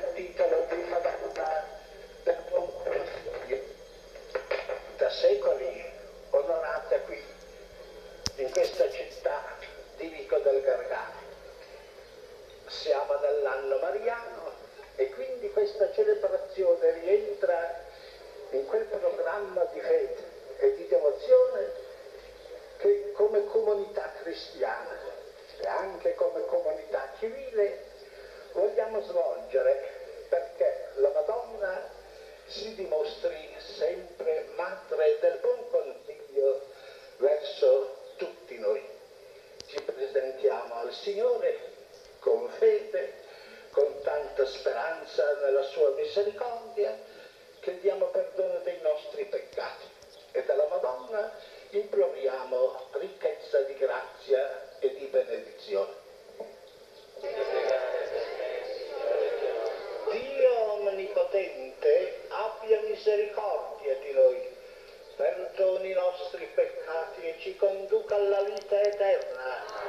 il titolo di Madonna del Buon Consiglio, da secoli onorata qui, in questa città di Vico del Gargano. Siamo nell'anno mariano e quindi questa celebrazione rientra in quel programma di fede e di devozione che come comunità cristiana e anche come comunità civile vogliamo svolgere perché la Madonna nostri peccati e ci conduca alla vita eterna.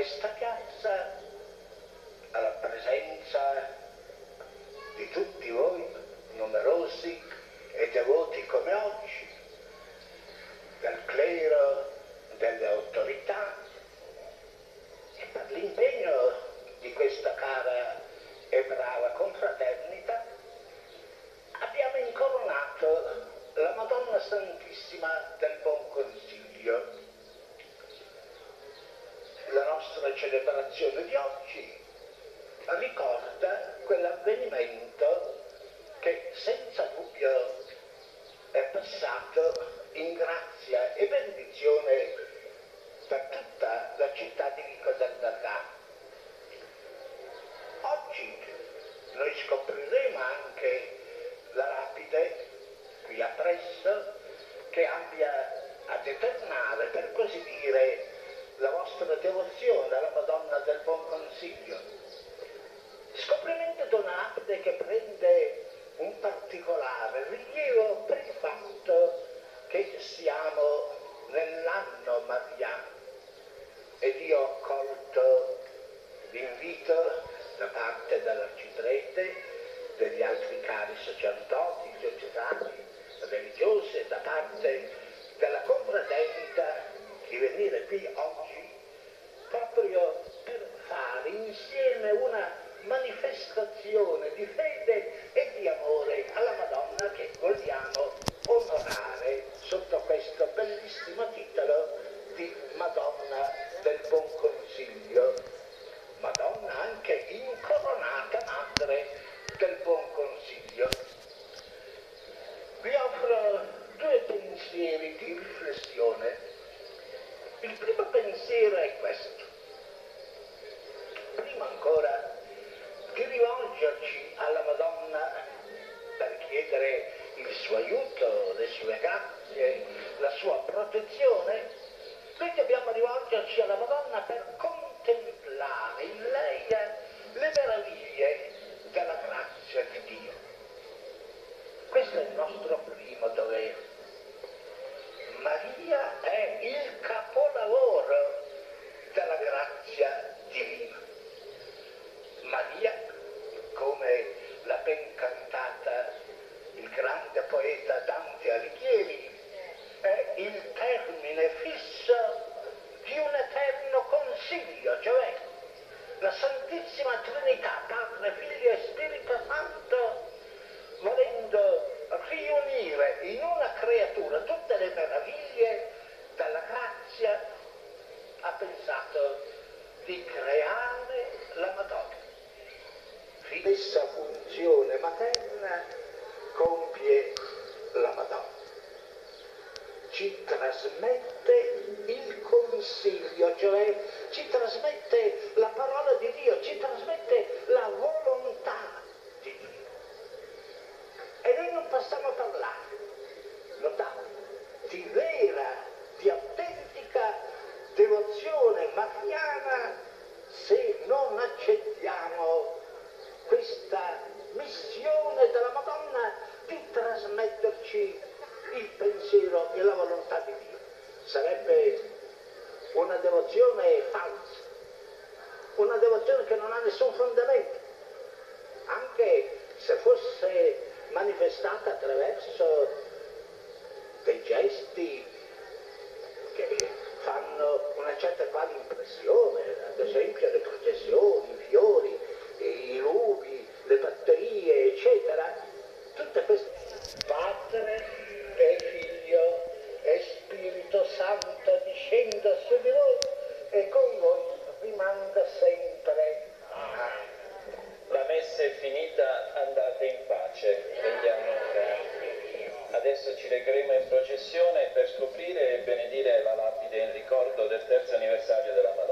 Questa piazza, alla presenza di tutti voi, numerosi e devoti come oggi, del clero, delle autorità e per l'impegno di questa cara e brava confraternita abbiamo incoronato la Madonna Santissima del Buon Consiglio. La nostra celebrazione di oggi ricorda quell'avvenimento che senza dubbio è passato in grazia e benedizione per tutta la città di Vico Gargano. Oggi noi scopriremo anche la rapide qui appresso che abbia ad eternare, per così dire, la vostra devozione alla Madonna del Buon Consiglio. Scoprimente donate che Gioè, ci trasmette una devozione che non ha nessun fondamento, anche se fosse manifestata attraverso dei gesti che fanno una certa quale impressione, ad esempio le processioni, i fiori, i rubi, le batterie, eccetera, tutte queste... Padre e Figlio e Spirito Santo discenda su di voi e con voi rimanga sempre. La messa è finita, andate in pace. Adesso ci legheremo in processione per scoprire e benedire la lapide in ricordo del terzo anniversario della Madonna.